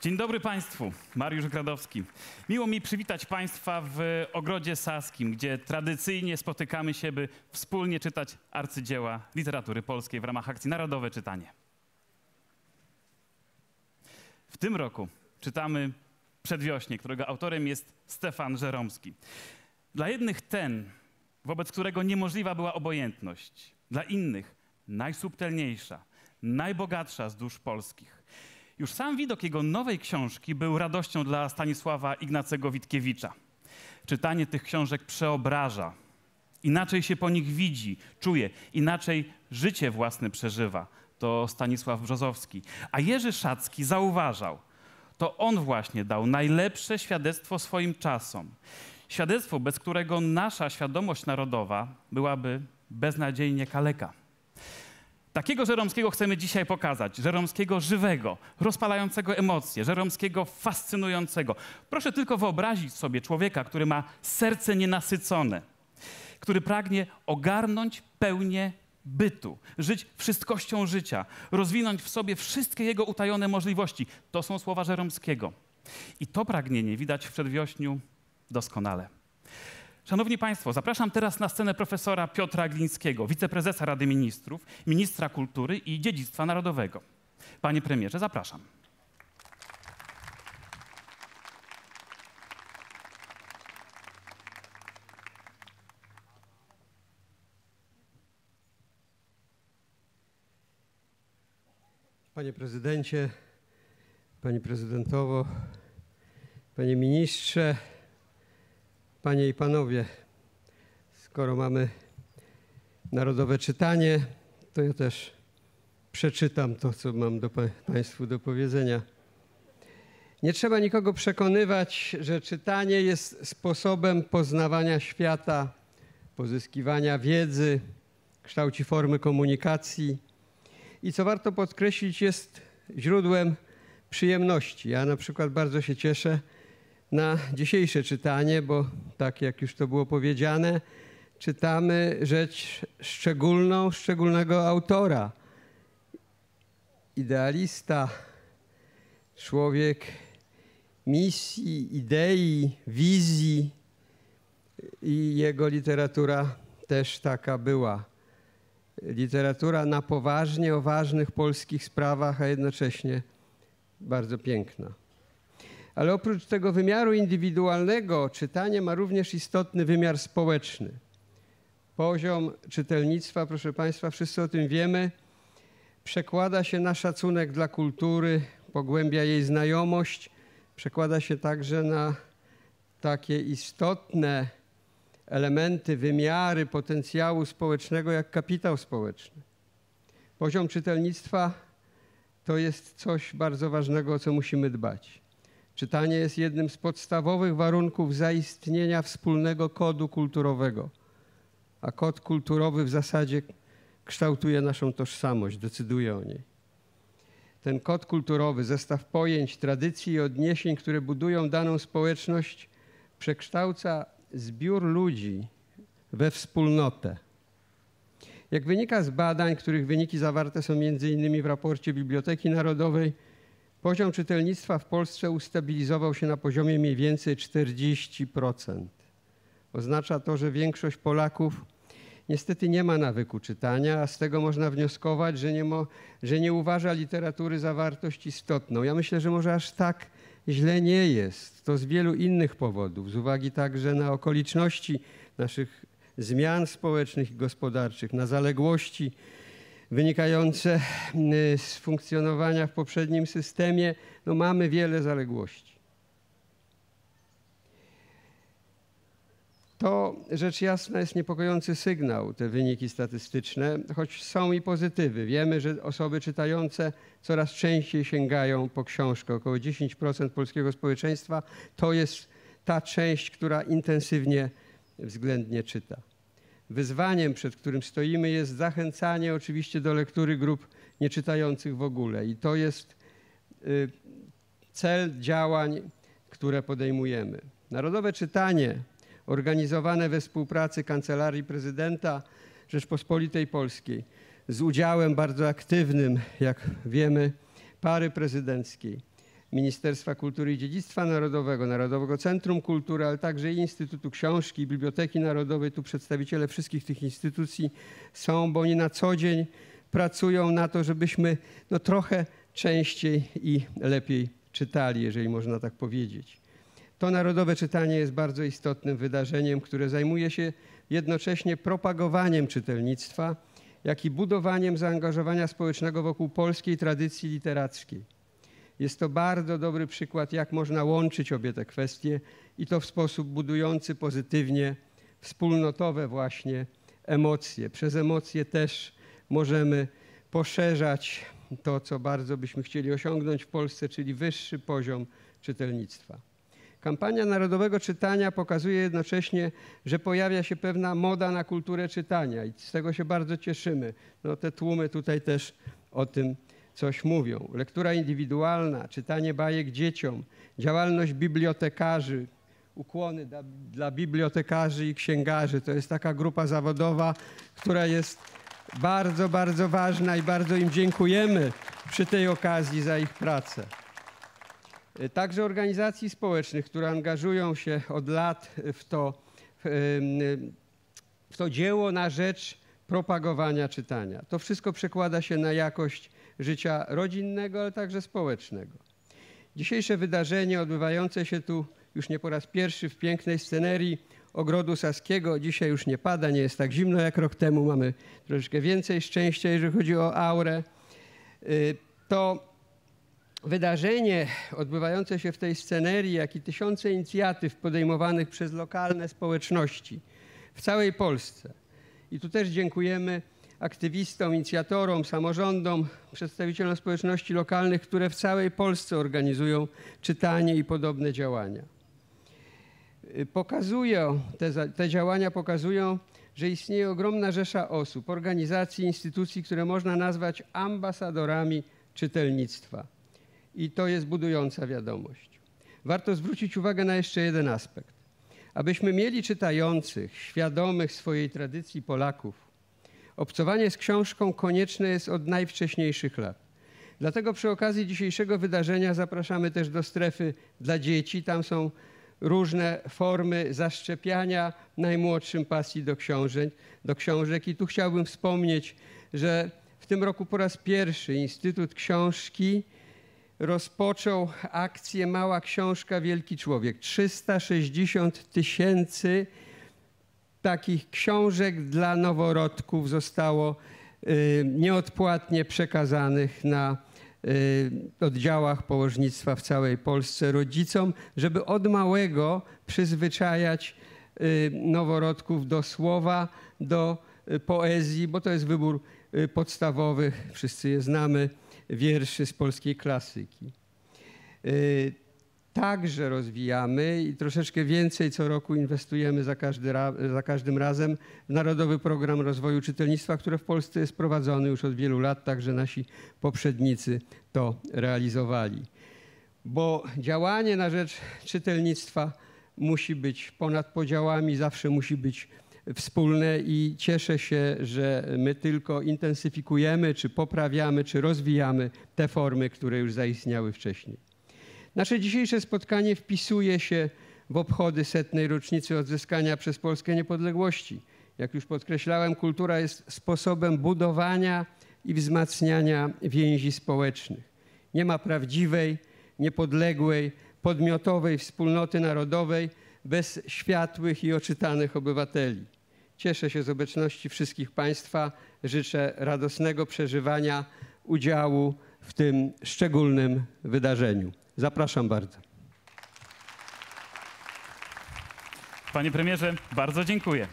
Dzień dobry Państwu, Mariusz Gradowski. Miło mi przywitać Państwa w Ogrodzie Saskim, gdzie tradycyjnie spotykamy się, by wspólnie czytać arcydzieła literatury polskiej w ramach akcji Narodowe Czytanie. W tym roku czytamy Przedwiośnie, którego autorem jest Stefan Żeromski. Dla jednych ten, wobec którego niemożliwa była obojętność, dla innych najsubtelniejsza, najbogatsza z dusz polskich. Już sam widok jego nowej książki był radością dla Stanisława Ignacego Witkiewicza. Czytanie tych książek przeobraża. Inaczej się po nich widzi, czuje, inaczej życie własne przeżywa. To Stanisław Brzozowski. A Jerzy Szacki zauważał, to on właśnie dał najlepsze świadectwo swoim czasom. Świadectwo, bez którego nasza świadomość narodowa byłaby beznadziejnie kaleka. Takiego Żeromskiego chcemy dzisiaj pokazać. Żeromskiego żywego, rozpalającego emocje, Żeromskiego fascynującego. Proszę tylko wyobrazić sobie człowieka, który ma serce nienasycone, który pragnie ogarnąć pełnię bytu, żyć wszystkością życia, rozwinąć w sobie wszystkie jego utajone możliwości. To są słowa Żeromskiego. I to pragnienie widać w przedwiośniu doskonale. Szanowni Państwo, zapraszam teraz na scenę profesora Piotra Glińskiego, wiceprezesa Rady Ministrów, ministra kultury i dziedzictwa narodowego. Panie premierze, zapraszam. Panie prezydencie, pani prezydentowo, panie ministrze, panie i panowie, skoro mamy narodowe czytanie, to ja też przeczytam to, co mam do pa państwu do powiedzenia. Nie trzeba nikogo przekonywać, że czytanie jest sposobem poznawania świata, pozyskiwania wiedzy, kształci formy komunikacji i co warto podkreślić, jest źródłem przyjemności. Ja na przykład bardzo się cieszę na dzisiejsze czytanie, bo tak jak już to było powiedziane, czytamy rzecz szczególną, szczególnego autora. Idealista, człowiek misji, idei, wizji i jego literatura też taka była literatura na poważnie o ważnych polskich sprawach, a jednocześnie bardzo piękna. Ale oprócz tego wymiaru indywidualnego, czytanie ma również istotny wymiar społeczny. Poziom czytelnictwa, proszę Państwa, wszyscy o tym wiemy, przekłada się na szacunek dla kultury, pogłębia jej znajomość, przekłada się także na takie istotne elementy, wymiary potencjału społecznego jak kapitał społeczny. Poziom czytelnictwa to jest coś bardzo ważnego, o co musimy dbać. Czytanie jest jednym z podstawowych warunków zaistnienia wspólnego kodu kulturowego, a kod kulturowy w zasadzie kształtuje naszą tożsamość, decyduje o niej. Ten kod kulturowy, zestaw pojęć, tradycji i odniesień, które budują daną społeczność, przekształca zbiór ludzi we wspólnotę. Jak wynika z badań, których wyniki zawarte są m.in. w raporcie Biblioteki Narodowej, poziom czytelnictwa w Polsce ustabilizował się na poziomie mniej więcej 40%. Oznacza to, że większość Polaków niestety nie ma nawyku czytania, a z tego można wnioskować, że nie, mo, że nie uważa literatury za wartość istotną. Ja myślę, że może aż tak źle nie jest. To z wielu innych powodów, z uwagi także na okoliczności naszych zmian społecznych i gospodarczych, na zaległości wynikające y, z funkcjonowania w poprzednim systemie. No mamy wiele zaległości. To rzecz jasna jest niepokojący sygnał, te wyniki statystyczne, choć są i pozytywy. Wiemy, że osoby czytające coraz częściej sięgają po książkę. Około 10% polskiego społeczeństwa to jest ta część, która intensywnie względnie czyta. Wyzwaniem, przed którym stoimy, jest zachęcanie oczywiście do lektury grup nieczytających w ogóle. I to jest y, cel działań, które podejmujemy. Narodowe czytanie organizowane we współpracy Kancelarii Prezydenta Rzeczpospolitej Polskiej z udziałem bardzo aktywnym, jak wiemy, pary prezydenckiej, Ministerstwa Kultury i Dziedzictwa Narodowego, Narodowego Centrum Kultury, ale także Instytutu Książki, Biblioteki Narodowej. Tu przedstawiciele wszystkich tych instytucji są, bo oni na co dzień pracują na to, żebyśmy no, trochę częściej i lepiej czytali, jeżeli można tak powiedzieć. To narodowe czytanie jest bardzo istotnym wydarzeniem, które zajmuje się jednocześnie propagowaniem czytelnictwa, jak i budowaniem zaangażowania społecznego wokół polskiej tradycji literackiej. Jest to bardzo dobry przykład, jak można łączyć obie te kwestie i to w sposób budujący pozytywnie wspólnotowe właśnie emocje. Przez emocje też możemy poszerzać to, co bardzo byśmy chcieli osiągnąć w Polsce, czyli wyższy poziom czytelnictwa. Kampania Narodowego Czytania pokazuje jednocześnie, że pojawia się pewna moda na kulturę czytania i z tego się bardzo cieszymy. No, te tłumy tutaj też o tym coś mówią. Lektura indywidualna, czytanie bajek dzieciom, działalność bibliotekarzy, ukłony dla, dla bibliotekarzy i księgarzy. To jest taka grupa zawodowa, która jest bardzo, bardzo ważna i bardzo im dziękujemy przy tej okazji za ich pracę. Także organizacji społecznych, które angażują się od lat w to, w to dzieło na rzecz propagowania czytania. To wszystko przekłada się na jakość życia rodzinnego, ale także społecznego. Dzisiejsze wydarzenie odbywające się tu już nie po raz pierwszy w pięknej scenerii ogrodu saskiego. Dzisiaj już nie pada, nie jest tak zimno jak rok temu. Mamy troszeczkę więcej szczęścia, jeżeli chodzi o aurę. Y, to wydarzenie odbywające się w tej scenerii, jak i tysiące inicjatyw podejmowanych przez lokalne społeczności w całej Polsce. I tu też dziękujemy aktywistom, inicjatorom, samorządom, przedstawicielom społeczności lokalnych, które w całej Polsce organizują czytanie i podobne działania. Y, pokazują, te, te działania pokazują, że istnieje ogromna rzesza osób, organizacji, instytucji, które można nazwać ambasadorami czytelnictwa. I to jest budująca wiadomość. Warto zwrócić uwagę na jeszcze jeden aspekt. Abyśmy mieli czytających, świadomych swojej tradycji Polaków, obcowanie z książką konieczne jest od najwcześniejszych lat. Dlatego przy okazji dzisiejszego wydarzenia zapraszamy też do strefy dla dzieci. Tam są różne formy zaszczepiania najmłodszym pasji do do książek. I tu chciałbym wspomnieć, że w tym roku po raz pierwszy Instytut Książki rozpoczął akcję Mała Książka Wielki Człowiek. 360 tysięcy takich książek dla noworodków zostało y, nieodpłatnie przekazanych na y, oddziałach położnictwa w całej Polsce rodzicom, żeby od małego przyzwyczajać y, noworodków do słowa, do poezji, bo to jest wybór podstawowy, wszyscy je znamy, wierszy z polskiej klasyki. Także rozwijamy i troszeczkę więcej co roku inwestujemy za, każdy za każdym razem w Narodowy Program Rozwoju Czytelnictwa, który w Polsce jest prowadzony już od wielu lat, także nasi poprzednicy to realizowali. Bo działanie na rzecz czytelnictwa musi być ponad podziałami, zawsze musi być wspólne i cieszę się, że my tylko intensyfikujemy, czy poprawiamy, czy rozwijamy te formy, które już zaistniały wcześniej. Nasze dzisiejsze spotkanie wpisuje się w obchody setnej rocznicy odzyskania przez Polskę niepodległości. Jak już podkreślałem, kultura jest sposobem budowania i wzmacniania więzi społecznych. Nie ma prawdziwej, niepodległej, podmiotowej wspólnoty narodowej bez światłych i oczytanych obywateli. Cieszę się z obecności wszystkich Państwa. Życzę radosnego przeżywania udziału w tym szczególnym wydarzeniu. Zapraszam bardzo. Panie premierze, bardzo dziękuję.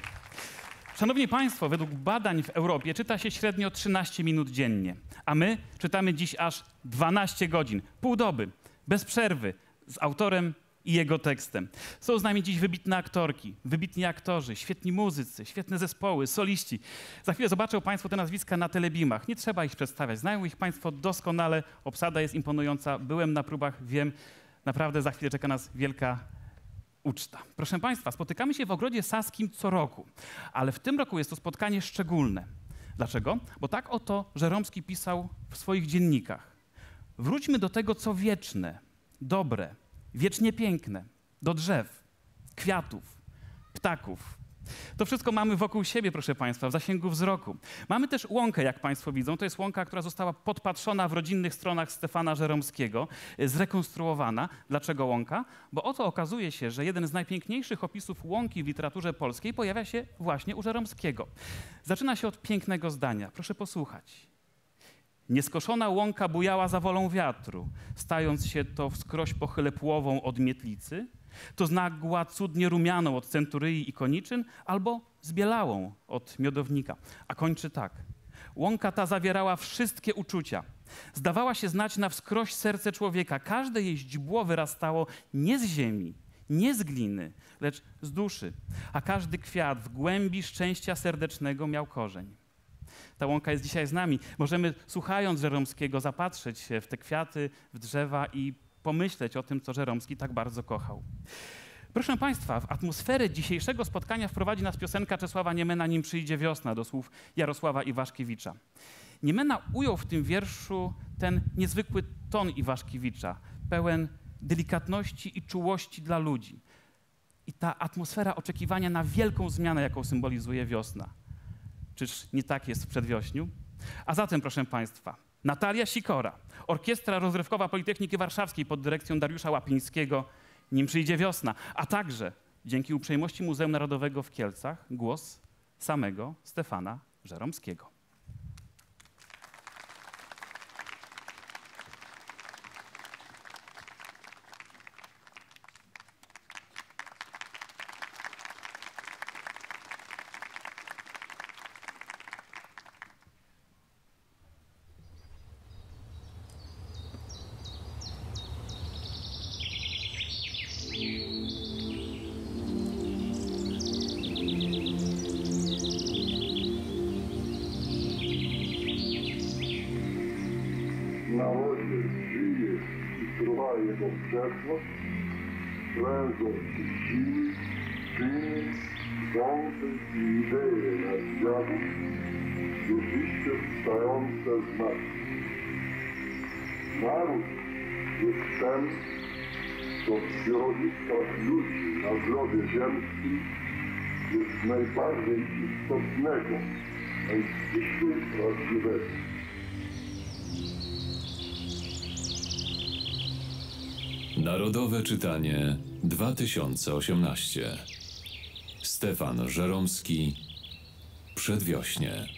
Szanowni Państwo, według badań w Europie czyta się średnio 13 minut dziennie, a my czytamy dziś aż 12 godzin, pół doby, bez przerwy, z autorem i jego tekstem. Są z nami dziś wybitne aktorki, wybitni aktorzy, świetni muzycy, świetne zespoły, soliści. Za chwilę zobaczą Państwo te nazwiska na telebimach. Nie trzeba ich przedstawiać, znają ich Państwo doskonale. Obsada jest imponująca. Byłem na próbach, wiem, naprawdę za chwilę czeka nas wielka uczta. Proszę Państwa, spotykamy się w Ogrodzie Saskim co roku, ale w tym roku jest to spotkanie szczególne. Dlaczego? Bo tak oto Żeromski pisał w swoich dziennikach. Wróćmy do tego, co wieczne, dobre, wiecznie piękne, do drzew, kwiatów, ptaków. To wszystko mamy wokół siebie, proszę Państwa, w zasięgu wzroku. Mamy też łąkę, jak Państwo widzą. To jest łąka, która została podpatrzona w rodzinnych stronach Stefana Żeromskiego, y, zrekonstruowana. Dlaczego łąka? Bo oto okazuje się, że jeden z najpiękniejszych opisów łąki w literaturze polskiej pojawia się właśnie u Żeromskiego. Zaczyna się od pięknego zdania. Proszę posłuchać. Nieskoszona łąka bujała za wolą wiatru, stając się to wskroś pochyle płową od mietlicy, to znagła cudnie rumianą od centuryi i koniczyn, albo zbielałą od miodownika. A kończy tak. Łąka ta zawierała wszystkie uczucia. Zdawała się znać na wskroś serce człowieka. Każde jej źdźbło wyrastało nie z ziemi, nie z gliny, lecz z duszy. A każdy kwiat w głębi szczęścia serdecznego miał korzeń. Ta łąka jest dzisiaj z nami. Możemy, słuchając Żeromskiego, zapatrzeć się w te kwiaty, w drzewa i pomyśleć o tym, co Żeromski tak bardzo kochał. Proszę Państwa, w atmosferę dzisiejszego spotkania wprowadzi nas piosenka Czesława Niemena Nim przyjdzie wiosna do słów Jarosława Iwaszkiewicza. Niemena ujął w tym wierszu ten niezwykły ton Iwaszkiewicza, pełen delikatności i czułości dla ludzi. I ta atmosfera oczekiwania na wielką zmianę, jaką symbolizuje wiosna. Czyż nie tak jest w przedwiośniu? A zatem, proszę Państwa, Natalia Sikora, Orkiestra Rozrywkowa Politechniki Warszawskiej pod dyrekcją Dariusza Łapińskiego, nim przyjdzie wiosna, a także dzięki uprzejmości Muzeum Narodowego w Kielcach głos samego Stefana Żeromskiego. I trwa jego przeszłość, prężą się siły, czyny, dąże i idee na światu, rzeczywiście stające z nas. Naród jest ten, co w środowiskach ludzi na zdrowie ziemskim jest najbardziej istotnego, najściślej prawdziwego. Narodowe czytanie 2018. Stefan Żeromski. Przedwiośnie.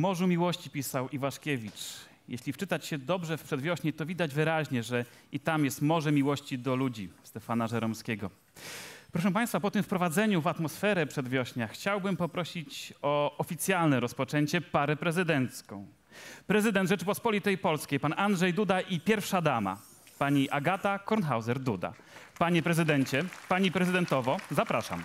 Morzu Miłości pisał Iwaszkiewicz. Jeśli wczytać się dobrze w przedwiośnie, to widać wyraźnie, że i tam jest morze miłości do ludzi Stefana Żeromskiego. Proszę Państwa, po tym wprowadzeniu w atmosferę przedwiośnia chciałbym poprosić o oficjalne rozpoczęcie parę prezydencką. Prezydent Rzeczypospolitej Polskiej, pan Andrzej Duda i pierwsza dama, pani Agata Kornhauser-Duda. Panie prezydencie, pani prezydentowo, zapraszam.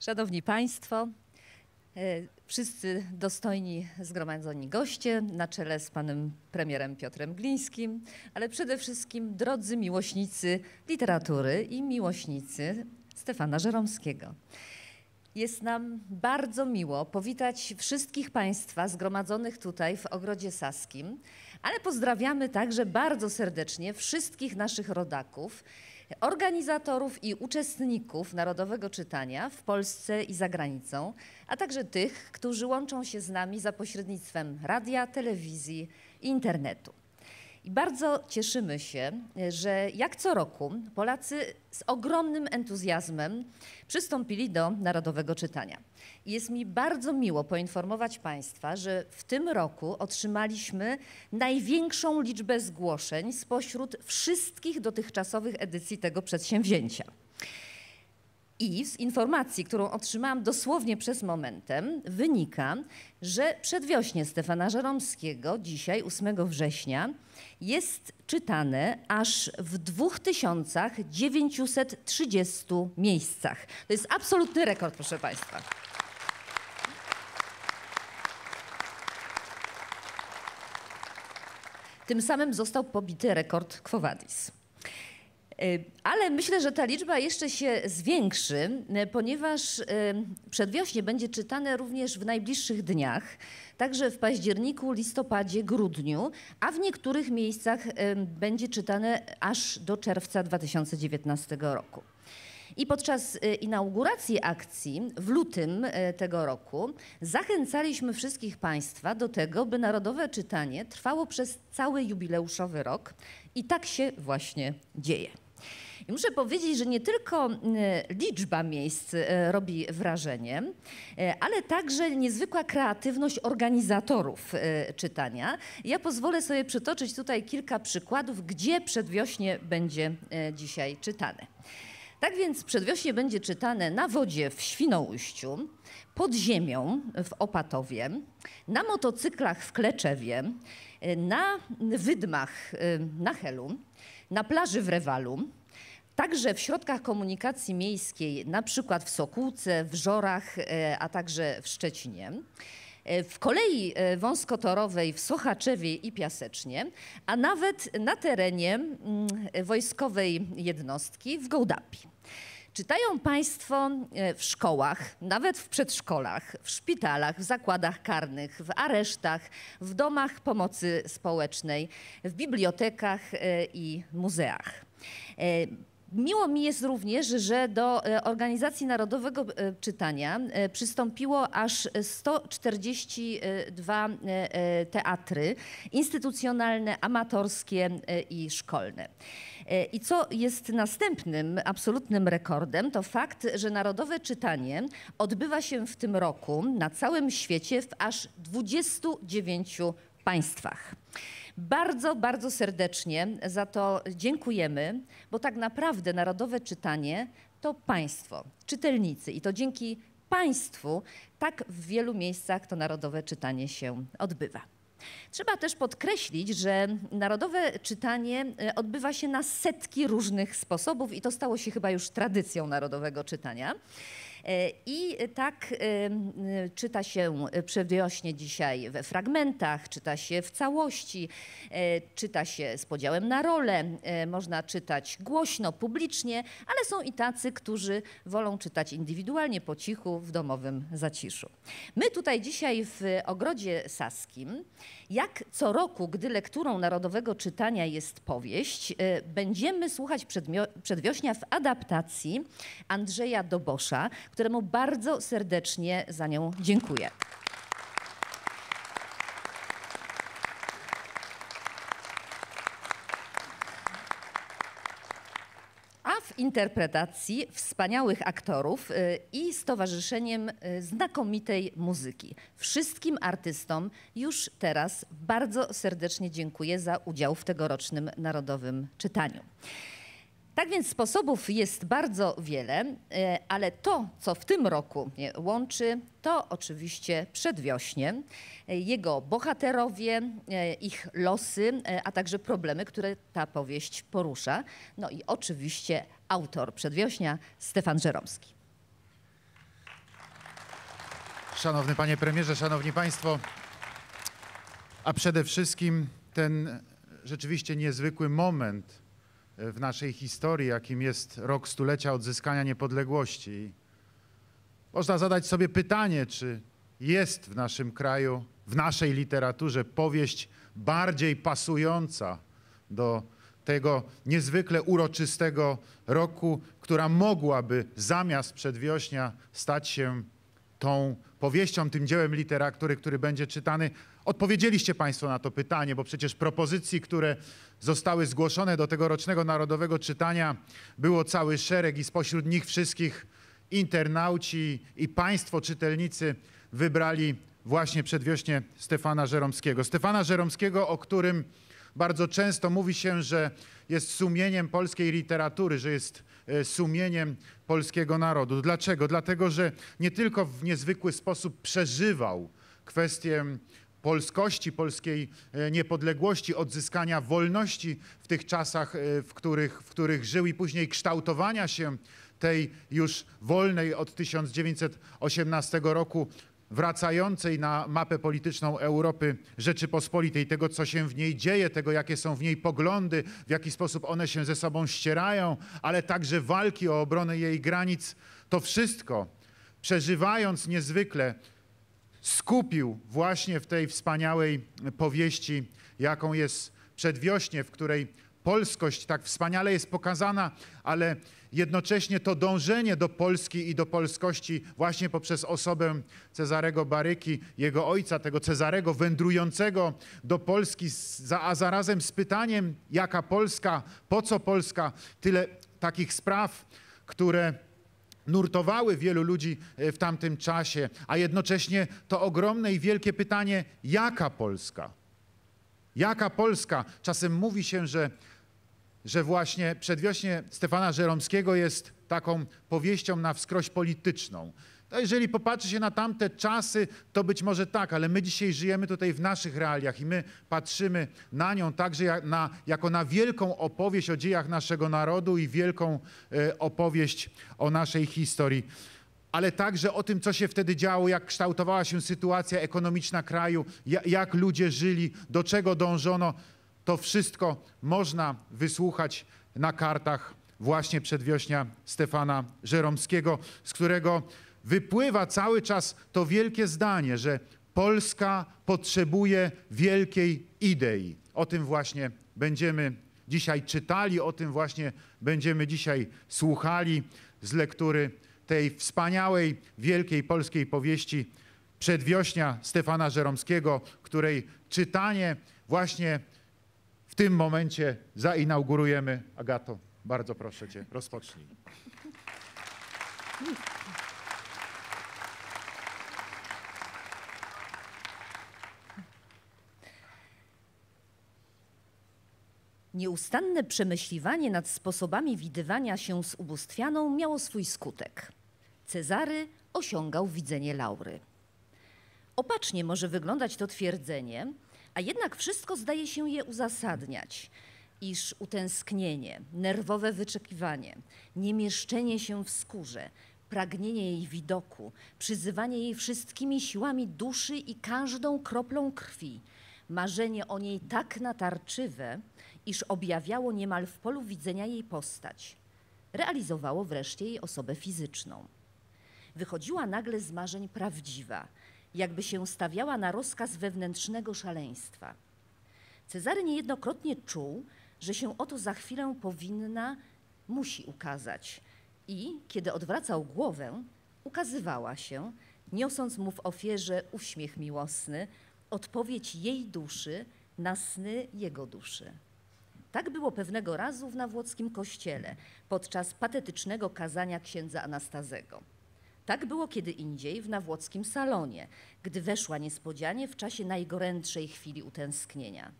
Szanowni Państwo, e, wszyscy dostojni zgromadzeni goście, na czele z panem premierem Piotrem Glińskim, ale przede wszystkim drodzy miłośnicy literatury i miłośnicy Stefana Żeromskiego. Jest nam bardzo miło powitać wszystkich Państwa zgromadzonych tutaj w Ogrodzie Saskim, ale pozdrawiamy także bardzo serdecznie wszystkich naszych rodaków, organizatorów i uczestników Narodowego Czytania w Polsce i za granicą, a także tych, którzy łączą się z nami za pośrednictwem radia, telewizji i internetu. I bardzo cieszymy się, że jak co roku Polacy z ogromnym entuzjazmem przystąpili do Narodowego Czytania. Jest mi bardzo miło poinformować Państwa, że w tym roku otrzymaliśmy największą liczbę zgłoszeń spośród wszystkich dotychczasowych edycji tego przedsięwzięcia. I z informacji, którą otrzymałam dosłownie przez momentem, wynika, że przedwiośnie Stefana Żeromskiego, dzisiaj 8 września, jest czytane aż w 2930 miejscach. To jest absolutny rekord, proszę Państwa. Tym samym został pobity rekord Quo Vadis. Ale myślę, że ta liczba jeszcze się zwiększy, e, ponieważ e, przedwiośnie będzie czytane również w najbliższych dniach, także w październiku, listopadzie, grudniu, a w niektórych miejscach będzie czytane aż do czerwca 2019 roku. I podczas inauguracji akcji w lutym tego roku zachęcaliśmy wszystkich Państwa do tego, by Narodowe Czytanie trwało przez cały jubileuszowy rok i tak się właśnie dzieje. I muszę powiedzieć, że nie tylko liczba miejsc e, robi wrażenie, e, ale także niezwykła kreatywność organizatorów e, czytania. Ja pozwolę sobie przytoczyć tutaj kilka przykładów, gdzie przedwiośnie będzie dzisiaj czytane. Tak więc przedwiośnie będzie czytane na wodzie w Świnoujściu, pod ziemią w Opatowie, na motocyklach w Kleczewie, na wydmach na Helu, na plaży w Rewalu, Także w środkach komunikacji miejskiej, na przykład w Sokółce, w Żorach, e, a także w Szczecinie. E, W kolei e, wąskotorowej w Sochaczewie i Piasecznie, a nawet na terenie mm, wojskowej jednostki w Gołdapi. Czytają Państwo w szkołach, nawet w przedszkolach, w szpitalach, w zakładach karnych, w aresztach, w domach pomocy społecznej, w bibliotekach i muzeach. Miło mi jest również, że do e, organizacji Narodowego e, Czytania e, przystąpiło aż 142 e, e, teatry instytucjonalne, amatorskie i szkolne. I co jest następnym absolutnym rekordem, to fakt, że Narodowe Czytanie odbywa się w tym roku na całym świecie w aż 29 państwach. Bardzo, bardzo serdecznie za to dziękujemy, bo tak naprawdę Narodowe Czytanie to państwo, czytelnicy i to dzięki państwu tak w wielu miejscach to Narodowe Czytanie się odbywa. Trzeba też podkreślić, że narodowe czytanie e, odbywa się na setki różnych sposobów i to stało się chyba już tradycją narodowego czytania. E, I tak e, m, czyta się przedwiośnie dzisiaj we fragmentach, czyta się w całości, e, czyta się z podziałem na role, e, można czytać głośno, publicznie, ale są i tacy, którzy wolą czytać indywidualnie, po cichu, w domowym zaciszu. My tutaj dzisiaj w Ogrodzie Saskim, jak co roku, gdy lekturą narodowego czytania jest powieść, e, będziemy słuchać przedwiośnia w adaptacji Andrzeja Dobosza, któremu bardzo serdecznie za nią dziękuję. Interpretacji wspaniałych aktorów y, i z towarzyszeniem y, znakomitej muzyki. Wszystkim artystom już teraz bardzo serdecznie dziękuję za udział w tegorocznym Narodowym Czytaniu. Tak więc sposobów jest bardzo wiele, e, ale to, co w tym roku łączy, to oczywiście przedwiośnie, e, jego bohaterowie, e, ich losy, a także problemy, które ta powieść porusza. No i oczywiście autor przedwiośnia Stefan Żeromski. Szanowny panie premierze, szanowni państwo, a przede wszystkim ten rzeczywiście niezwykły moment w naszej historii, jakim jest rok stulecia odzyskania niepodległości. Można zadać sobie pytanie, czy jest w naszym kraju, w naszej literaturze powieść bardziej pasująca do tego niezwykle uroczystego roku, która mogłaby zamiast przedwiośnia stać się tą powieścią, tym dziełem literatury, który będzie czytany. Odpowiedzieliście Państwo na to pytanie, bo przecież propozycji, które zostały zgłoszone do tegorocznego Narodowego Czytania, było cały szereg i spośród nich wszystkich internauci i Państwo czytelnicy wybrali właśnie przedwiośnie Stefana Żeromskiego. Stefana Żeromskiego, o którym bardzo często mówi się, że jest sumieniem polskiej literatury, że jest e, sumieniem polskiego narodu. Dlaczego? Dlatego, że nie tylko w niezwykły sposób przeżywał kwestię polskości, polskiej e, niepodległości, odzyskania wolności w tych czasach, e, w których, w których żył i później kształtowania się tej już wolnej od 1918 roku wracającej na mapę polityczną Europy Rzeczypospolitej, tego co się w niej dzieje, tego jakie są w niej poglądy, w jaki sposób one się ze sobą ścierają, ale także walki o obronę jej granic, to wszystko przeżywając niezwykle skupił właśnie w tej wspaniałej powieści, jaką jest Przedwiośnie, w której polskość tak wspaniale jest pokazana, ale jednocześnie to dążenie do Polski i do polskości właśnie poprzez osobę Cezarego Baryki, jego ojca, tego Cezarego wędrującego do Polski, a zarazem z pytaniem, jaka Polska, po co Polska, tyle takich spraw, które nurtowały wielu ludzi e, w tamtym czasie, a jednocześnie to ogromne i wielkie pytanie, jaka Polska? Jaka Polska? Czasem mówi się, że, że właśnie przedwiośnie Stefana Żeromskiego jest taką powieścią na wskroś polityczną. To jeżeli popatrzy się na tamte czasy, to być może tak, ale my dzisiaj żyjemy tutaj w naszych realiach i my patrzymy na nią także jak na, jako na wielką opowieść o dziejach naszego narodu i wielką e, opowieść o naszej historii ale także o tym, co się wtedy działo, jak kształtowała się sytuacja ekonomiczna kraju, ja- jak ludzie żyli, do czego dążono. To wszystko można wysłuchać na kartach właśnie przedwiośnia Stefana Żeromskiego, z którego wypływa cały czas to wielkie zdanie, że Polska potrzebuje wielkiej idei. O tym właśnie będziemy dzisiaj czytali, o tym właśnie będziemy dzisiaj słuchali z lektury tej wspaniałej, wielkiej polskiej powieści Przedwiośnia Stefana Żeromskiego, której czytanie właśnie w tym momencie zainaugurujemy. Agato, bardzo proszę Cię, rozpocznij. Nieustanne przemyśliwanie nad sposobami widywania się z ubóstwianą miało swój skutek. Cezary osiągał widzenie Laury. Opacznie może wyglądać to twierdzenie, a jednak wszystko zdaje się je uzasadniać, iż utęsknienie, nerwowe wyczekiwanie, niemieszczenie się w skórze, pragnienie jej widoku, przyzywanie jej wszystkimi siłami duszy i każdą kroplą krwi, marzenie o niej tak natarczywe, iż objawiało niemal w polu widzenia jej postać. Realizowało wreszcie jej osobę fizyczną. Wychodziła nagle z marzeń prawdziwa, jakby się stawiała na rozkaz wewnętrznego szaleństwa. Cezary niejednokrotnie czuł, że się oto za chwilę powinna, musi ukazać. I kiedy odwracał głowę, ukazywała się, niosąc mu w ofierze uśmiech miłosny, odpowiedź jej duszy na sny jego duszy. Tak było pewnego razu w nawłockim kościele podczas patetycznego kazania księdza Anastazego. Tak było kiedy indziej w nawłockim salonie, gdy weszła niespodzianie w czasie najgorętszej chwili utęsknienia.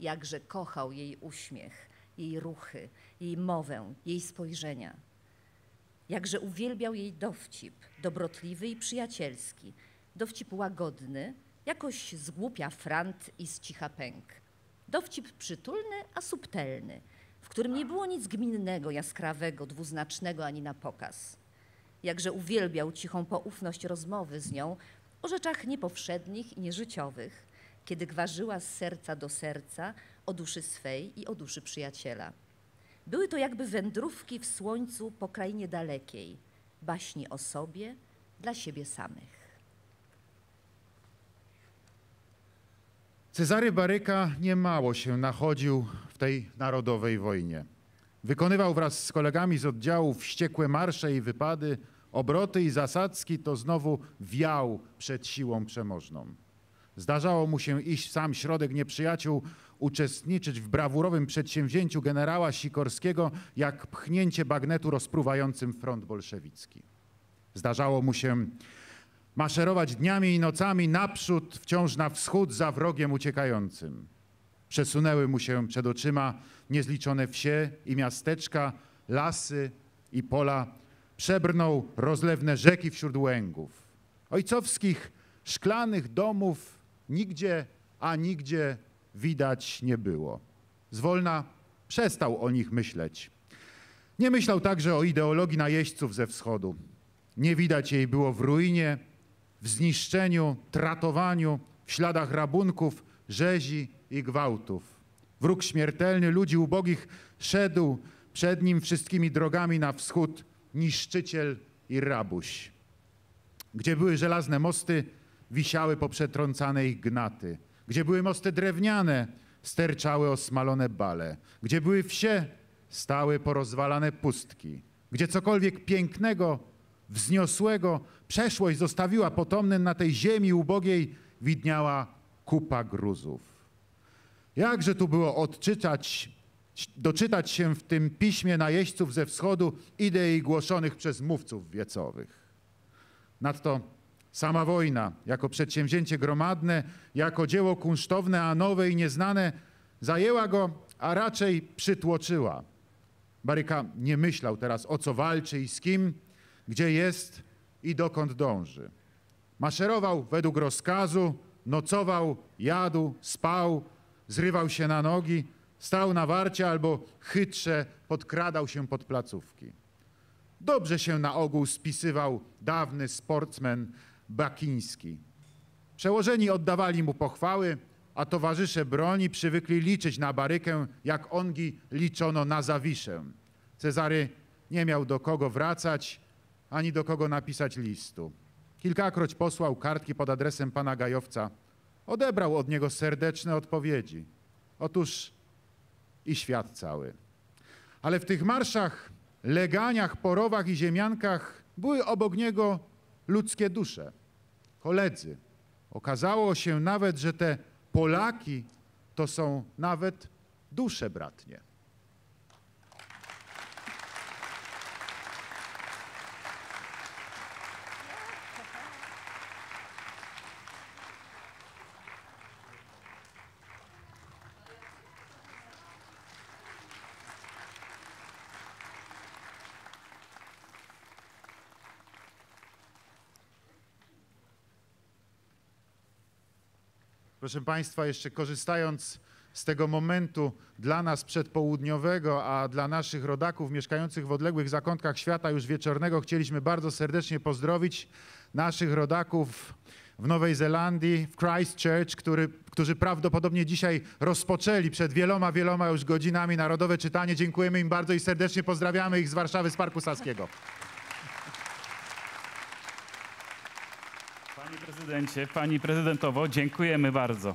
Jakże kochał jej uśmiech, jej ruchy, jej mowę, jej spojrzenia. Jakże uwielbiał jej dowcip, dobrotliwy i przyjacielski, dowcip łagodny, jakoś zgłupia frant i z cicha pęk. Dowcip przytulny, a subtelny, w którym nie było nic gminnego, jaskrawego, dwuznacznego ani na pokaz. Jakże uwielbiał cichą poufność rozmowy z nią o rzeczach niepowszednich i nieżyciowych, kiedy gwarzyła z serca do serca o duszy swej i o duszy przyjaciela. Były to jakby wędrówki w słońcu po krainie dalekiej, baśni o sobie, dla siebie samych. Cezary Baryka niemało się nachodził w tej narodowej wojnie. Wykonywał wraz z kolegami z oddziałów wściekłe marsze i wypady, obroty i zasadzki, to znowu wiał przed siłą przemożną. Zdarzało mu się iść w sam środek nieprzyjaciół, uczestniczyć w brawurowym przedsięwzięciu generała Sikorskiego, jak pchnięcie bagnetu rozpruwającym front bolszewicki. Zdarzało mu się maszerować dniami i nocami naprzód, wciąż na wschód za wrogiem uciekającym. Przesunęły mu się przed oczyma niezliczone wsie i miasteczka, lasy i pola. Przebrnął rozlewne rzeki wśród łęgów. Ojcowskich szklanych domów nigdzie, a nigdzie widać nie było. Zwolna przestał o nich myśleć. Nie myślał także o ideologii najeźdźców ze wschodu. Nie widać jej było w ruinie, w zniszczeniu, tratowaniu, w śladach rabunków, rzezi i gwałtów. Wróg śmiertelny ludzi ubogich szedł przed nim wszystkimi drogami na wschód, niszczyciel i rabuś. Gdzie były żelazne mosty, wisiały poprzetrącane ich gnaty. Gdzie były mosty drewniane, sterczały osmalone bale. Gdzie były wsie, stały porozwalane pustki. Gdzie cokolwiek pięknego, wzniosłego, przeszłość zostawiła potomnym na tej ziemi ubogiej, widniała kupa gruzów. Jakże tu było odczytać, doczytać się w tym piśmie najeźdźców ze wschodu idei głoszonych przez mówców wiecowych. Nadto sama wojna, jako przedsięwzięcie gromadne, jako dzieło kunsztowne, a nowe i nieznane, zajęła go, a raczej przytłoczyła. Baryka nie myślał teraz o co walczy i z kim, gdzie jest i dokąd dąży. Maszerował według rozkazu, nocował, jadł, spał, zrywał się na nogi, stał na warcie albo chytrze podkradał się pod placówki. Dobrze się na ogół spisywał dawny sportsmen Bakiński. Przełożeni oddawali mu pochwały, a towarzysze broni przywykli liczyć na barykę, jak ongi liczono na Zawiszę. Cezary nie miał do kogo wracać, ani do kogo napisać listu. Kilkakroć posłał kartki pod adresem pana Gajowca. Odebrał od niego serdeczne odpowiedzi. Otóż i świat cały. Ale w tych marszach, leganiach, porowach i ziemiankach były obok niego ludzkie dusze, koledzy. Okazało się nawet, że te Polaki to są nawet dusze bratnie. Proszę Państwa, jeszcze korzystając z tego momentu dla nas przedpołudniowego, a dla naszych rodaków mieszkających w odległych zakątkach świata już wieczornego, chcieliśmy bardzo serdecznie pozdrowić naszych rodaków w Nowej Zelandii, w Christchurch, który, którzy prawdopodobnie dzisiaj rozpoczęli przed wieloma, wieloma już godzinami narodowe czytanie. Dziękujemy im bardzo i serdecznie pozdrawiamy ich z Warszawy, z Parku Saskiego. Panie prezydencie, pani prezydentowo, dziękujemy bardzo.